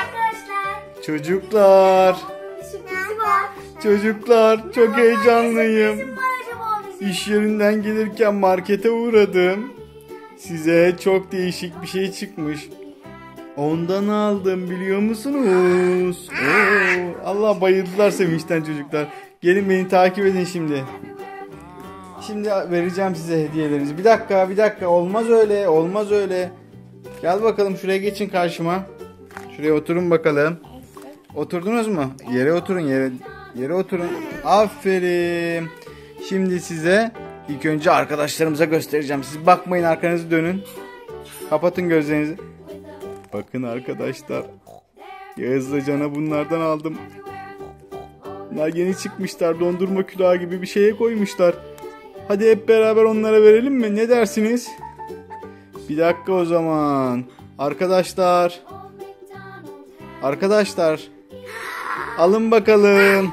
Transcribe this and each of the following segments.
arkadaşlar. Çocuklar, Bir sürprizi var. çocuklar çok heyecanlıyım. İş yerinden gelirken markete uğradım. Size çok değişik bir şey çıkmış. Ondan aldım biliyor musunuz? Oo, Allah bayıldılar sevinçten çocuklar. Gelin beni takip edin şimdi. Şimdi vereceğim size hediyelerinizi. Bir dakika bir dakika olmaz öyle olmaz öyle. Gel bakalım şuraya geçin karşıma. Şuraya oturun bakalım. Oturdunuz mu? Yere oturun yere. Yere oturun. Aferin. Şimdi size ilk önce arkadaşlarımıza göstereceğim. Siz bakmayın arkanızı dönün. Kapatın gözlerinizi. Bakın arkadaşlar. Yağız'la Can'a bunlardan aldım. Bunlar yeni çıkmışlar. Dondurma külahı gibi bir şeye koymuşlar. Hadi hep beraber onlara verelim mi? Ne dersiniz? Bir dakika o zaman. Arkadaşlar. Arkadaşlar. Alın bakalım.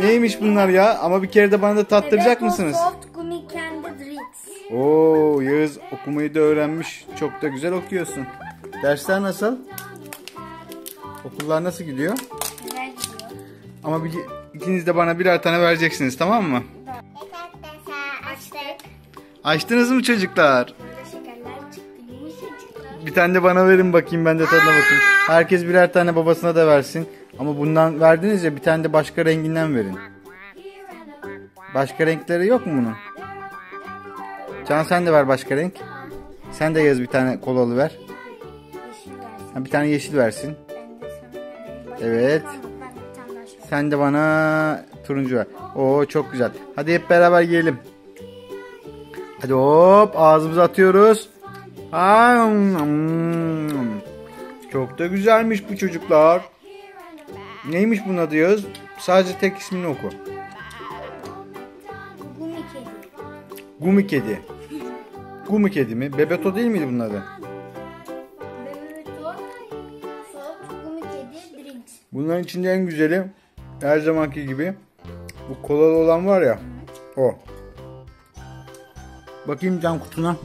Neymiş bunlar ya? Ama bir kere de bana da tattıracak mısınız? Oo Yağız okumayı da öğrenmiş. Çok da güzel okuyorsun. Dersler nasıl? Okullar nasıl gidiyor? Güzel gidiyor. Ama bir, ikiniz de bana birer tane vereceksiniz tamam mı? Açtınız mı çocuklar? Böyle şekerler çıktı. Yumuşacıklar. Bir tane de bana verin bakayım ben de tadına bakayım. Herkes birer tane babasına da versin. Ama bundan verdiniz ya bir tane de başka renginden verin. Başka renkleri yok mu bunun? Can sen de ver başka renk. Sen de yaz bir tane kolalı ver. Ha, bir tane yeşil versin. Evet. Sen de bana turuncu ver. Oo çok güzel. Hadi hep beraber yiyelim. Hadi hop ağzımıza atıyoruz. Çok da güzelmiş bu çocuklar. Neymiş bunun adı Yağız? Sadece tek ismini oku. Gummy kedi. Gumi kedi. Gumi kedi mi? Bebeto değil miydi bunun adı? Bebeto. Soft gummy kedi drinks. Bunların içinde en güzeli her zamanki gibi bu kolalı olan var ya o. Bakayım cam kutuna.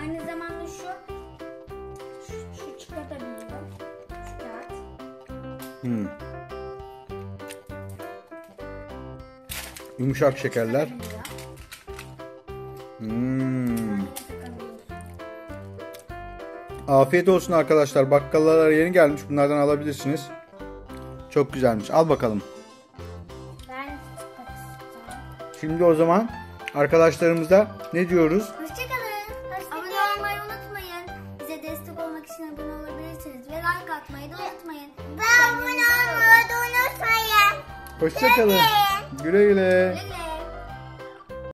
Aynı zamanda şu şu, şu çıkartabiliyor. Şu kağıt. Hmm. Yumuşak şekerler. Hmm. Afiyet olsun arkadaşlar. Bakkallara yeni gelmiş. Bunlardan alabilirsiniz. Çok güzelmiş. Al bakalım. Şimdi o zaman arkadaşlarımıza ne diyoruz? Hoşçakalın. Abone olmayı unutmayın. Bize destek olmak için abone olabilirsiniz. Ve like atmayı da unutmayın. Ben abone olmayı da unutmayın. Hoşçakalın. Güle güle. Güle güle.